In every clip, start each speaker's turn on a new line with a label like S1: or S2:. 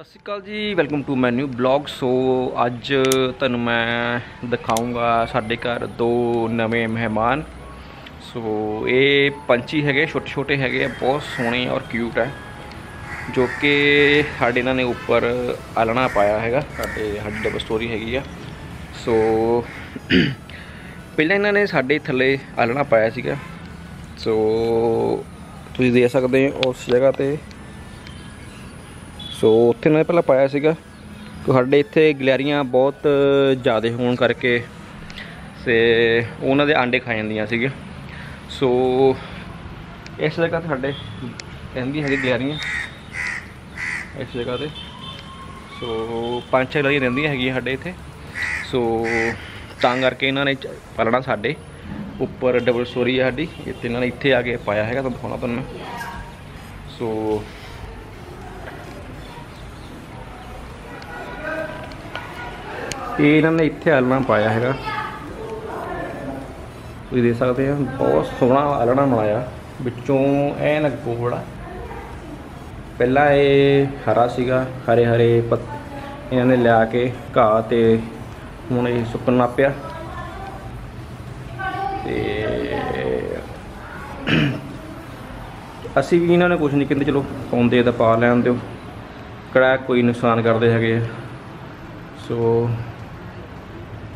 S1: Sat Sri Akal ji welcome to my new blog so ਅੱਜ ਤੁਹਾਨੂੰ ਮੈਂ ਦਿਖਾਉਂਗਾ ਸਾਡੇ ਘਰ ਦੋ ਨਵੇਂ ਮਹਿਮਾਨ। ਸੋ ਇਹ ਪੰਛੀ ਹੈਗੇ ਛੋਟੇ ਛੋਟੇ ਹੈਗੇ ਆ, ਬਹੁਤ ਸੋਹਣੇ ਔਰ ਕਿਊਟ ਹੈ ਜੋ ਕਿ ਸਾਡੇ ਇਹਨਾਂ ਨੇ ਉੱਪਰ ਆਲਣਾ ਪਾਇਆ ਹੈਗਾ, ਸਾਡੇ ਸਾਡੀ ਡਬਲ ਸਟੋਰੀ ਹੈਗੀ ਆ। ਸੋ ਪਹਿਲਾਂ ਇਹਨਾਂ ਨੇ ਸਾਡੇ ਥੱਲੇ ਆਲਣਾ ਪਾਇਆ ਸੀਗਾ। ਸੋ ਤੁਸੀਂ ਦੇਖ ਸਕਦੇ ਹੋ ਉਸ ਜਗ੍ਹਾ ਤੇ ਸੋ ਉੱਥੇ ਨੇ ਪਹਿਲਾਂ ਪਾਇਆ ਸੀਗਾ। ਕਿ ਸਾਡੇ ਇੱਥੇ ਗਲੈਰੀਆਂ ਬਹੁਤ ਜ਼ਿਆਦਾ ਹੋਣ ਕਰਕੇ ਤੇ ਉਹਨਾਂ ਦੇ ਆਂਡੇ ਖਾ ਜਾਂਦੀਆਂ ਸੀਗੀਆਂ ਸੋ ਇਸ ਜਗ੍ਹਾ ਤੇ ਸਾਡੇ ਰਹਿੰਦੀ ਹੈਗੀ ਗਲੈਰੀਆਂ। ਇਸ ਜਗ੍ਹਾ ਤੇ। ਸੋ ਪੰਜ ਛੇ ਗਲੈਰੀਆਂ ਰਹਿੰਦੀਆਂ ਹੈਗੀਆਂ ਸਾਡੇ ਇੱਥੇ। ਸੋ ਤਾਂ ਕਰਕੇ ਇਹਨਾਂ ਨੇ ਚ- ਪਾਲਣਾ ਸਾਡੇ ਉੱਪਰ ਡਬਲ ਸਟੋਰੀ ਹੈ ਸਾਡੀ। ਇੱਥੇ ਇਹਨਾਂ ਨੇ ਇੱਥੇ ਆ ਕੇ ਪਾਇਆ ਹੈਗਾ, ਤੁਹਾਨੂੰ ਦਿਖਾਉਣਾ ਤੁਹਾਨੂੰ ਸੋ ਇਹ ਇਹਨਾਂ ਨੇ ਇੱਥੇ ਆਲਣਾ ਪਾਇਆ ਹੈਗਾ। ਤੁਸੀਂ ਦੇਖ ਸਕਦੇ ਹੋ, ਬਹੁਤ ਸੋਹਣਾ ਆਲਣਾ ਬਣਾਇਆ। ਵਿੱਚੋਂ ਐਨ ਗੋਲ ਆ ਪਹਿਲਾਂ ਇਹ ਹਰਾ ਸੀਗਾ, ਹਰੇ ਹਰੇ ਪੱਤ ਇਹਨਾਂ ਨੇ ਲਿਆ ਕੇ ਘਾਹ ਤੇ ਹੁਣ ਇਹ ਸੁੱਕਣ ਲੱਗ ਪਿਆ। ਤੇ ਅਸੀਂ ਵੀ ਇਹਨਾਂ ਨੇ ਕੁਝ ਨਹੀਂ ਕਹਿੰਦੇ, ਚਲੋ ਪਾਉਂਦੇ ਤਾਂ ਪਾ ਲੈਣ ਦਿਓ। ਕਿਹੜਾ ਕੋਈ ਨੁਕਸਾਨ ਕਰਦੇ ਹੈਗੇ ਸੋ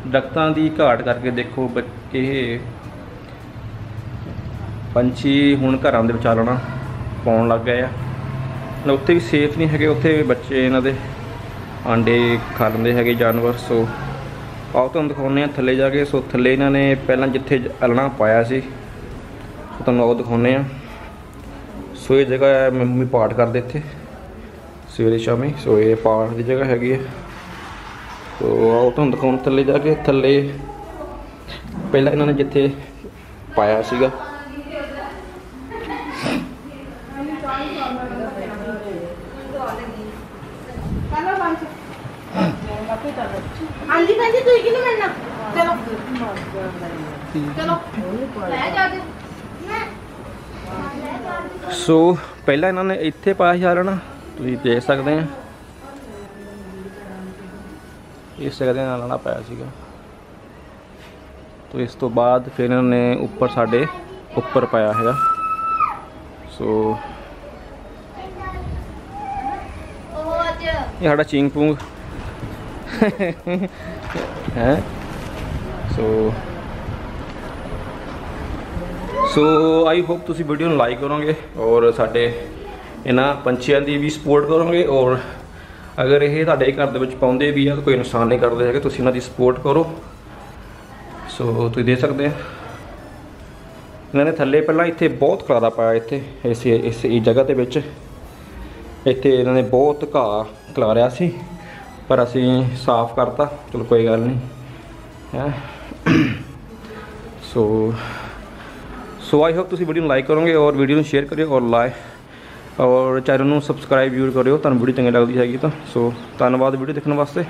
S1: ਦਰਖਤਾਂ ਦੀ ਘਾਟ ਕਰਕੇ ਦੇਖੋ ਬ- ਇਹ ਪੰਛੀ ਹੁਣ ਘਰਾਂ ਦੇ ਵਿੱਚ ਆਲਣਾ ਪਾਉਣ ਲੱਗ ਗਏ ਆ। ਉੱਥੇ ਵੀ ਸੇਫ ਨਹੀਂ ਹੈਗੇ, ਉੱਥੇ ਬੱਚੇ ਇਹਨਾਂ ਦੇ ਆਂਡੇ ਖਾ ਲੈਂਦੇ ਹੈਗੇ ਜਾਨਵਰ, ਸੋ ਆਓ ਤੁਹਾਨੂੰ ਦਿਖਾਉਂਦੇ ਆ ਥੱਲੇ ਜਾ ਕੇ, ਸੋ ਥੱਲੇ ਇਹਨਾਂ ਨੇ ਪਹਿਲਾਂ ਜਿੱਥੇ ਜ- ਪਾਇਆ ਸੀ, ਸੋ ਤੁਹਾਨੂੰ ਉਹ ਦਿਖਾਉਂਦੇ ਆ ਸੋ ਇਹ ਜਗ੍ਹਾ ਹੈ, ਮੰਮੀ ਪਾਠ ਕਰਦੇ ਇੱਥੇ, ਸਵੇਰੇ ਸ਼ਾਮੀ, ਸੋ ਇਹ ਪਾਠ ਦੀ ਜਗ੍ਹਾ ਹੈਗੀ ਹੈ। ਸੋ ਆਓ ਤੁਹਾਨੂੰ ਦਿਖਾਉਣ ਥੱਲੇ ਜਾ ਕੇ ਥੱਲੇ। ਪਹਿਲਾਂ ਇਹਨਾਂ ਨੇ ਜਿੱਥੇ ਪਾਇਆ ਸੀਗਾ।
S2: ਹਾਂਜੀ ਭੈਣ ਜੀ ਤੁਸੀਂ ਕਿਹਨੂੰ ਮਿਲਣਾ? ਚਲੋ। ਚਲੋ। ਲੈ ਜਾ ਕੇ।
S1: ਸੋ ਪਹਿਲਾਂ ਇਹਨਾਂ ਨੇ ਇੱਥੇ ਪਾਇਆ ਸੀ ਆਲਣਾ ਤੁਸੀਂ ਦੇਖ ਸਕਦੇ ਆ। ਇਸ ਜਗ੍ਹਾ ਦੇ ਨਾਲ ਆਲਣਾ ਪਾਇਆ ਸੀਗਾ। ਤੋ ਇਸ ਤੋਂ ਬਾਅਦ ਫਿਰ ਇਹਨਾਂ ਨੇ ਉੱਪਰ ਸਾਡੇ ਉੱਪਰ ਪਾਇਆ ਹੈਗਾ। ਸੋ ਇਹ ਸਾਡਾ ਚਿੰਗ ਪੂੰਗ। ਹੈ? ਸੋ ਸੋ ਆਈ ਹੋਪ ਤੁਸੀਂ ਵੀਡੀਓ ਨੂੰ ਲਾਈਕ ਕਰੋਗੇ ਔਰ ਸਾਡੇ ਇਹਨਾਂ ਪੰਛੀਆਂ ਦੀ ਵੀ ਸਪੋਰਟ ਕਰੋਗੇ ਔਰ ਅਗਰ ਇਹ ਤੁਹਾਡੇ ਘਰ ਦੇ ਵਿੱਚ ਪਾਉਂਦੇ ਵੀ ਆ, ਤਾਂ ਕੋਈ ਨੁਕਸਾਨ ਨਹੀਂ ਕਰਦੇ ਹੈਗੇ, ਤੁਸੀਂ ਇਹਨਾਂ ਦੀ ਸਪੋਰਟ ਕਰੋ। ਸੋ ਤੁਸੀਂ ਦੇ ਸਕਦੇ ਆ। ਇਹਨਾਂ ਨੇ ਥੱਲੇ ਪਹਿਲਾਂ ਇੱਥੇ ਬਹੁਤ ਖਲਾਰਾ ਪਾਇਆ ਇੱਥੇ, ਇਸ ਇਸ ਜਗ੍ਹਾ ਦੇ ਵਿੱਚ। ਇੱਥੇ ਇਹਨਾਂ ਨੇ ਬਹੁਤ ਘਾਹ ਖਿਲਾਰਿਆ ਸੀ, ਪਰ ਅਸੀਂ ਸਾਫ਼ ਕਰਤਾ, ਚਲੋ ਕੋਈ ਗੱਲ ਨਹੀਂ। ਹੈ? ਸੋ ਸੋ ਆਈ ਹੋਪ ਤੁਸੀਂ ਵੀਡੀਓ ਨੂੰ ਲਾਈਕ ਕਰੋਗੇ ਔਰ ਵੀਡੀਓ ਨੂੰ ਸ਼ੇਅਰ ਕਰਿਓ ਔਰ ਲਾਈਕ ਔਰ ਚੈਨਲ ਨੂੰ ਸਬਸਕ੍ਰਾਈਬ ਜ਼ਰੂਰ ਕਰਿਓ। ਤੁਹਾਨੂੰ ਵੀਡੀਓ ਚੰਗੀ ਲੱਗਦੀ ਹੈਗੀ ਤਾਂ, ਸੋ ਧੰਨਵਾਦ ਵੀਡੀਓ ਦੇਖਣ ਵਾਸਤੇ।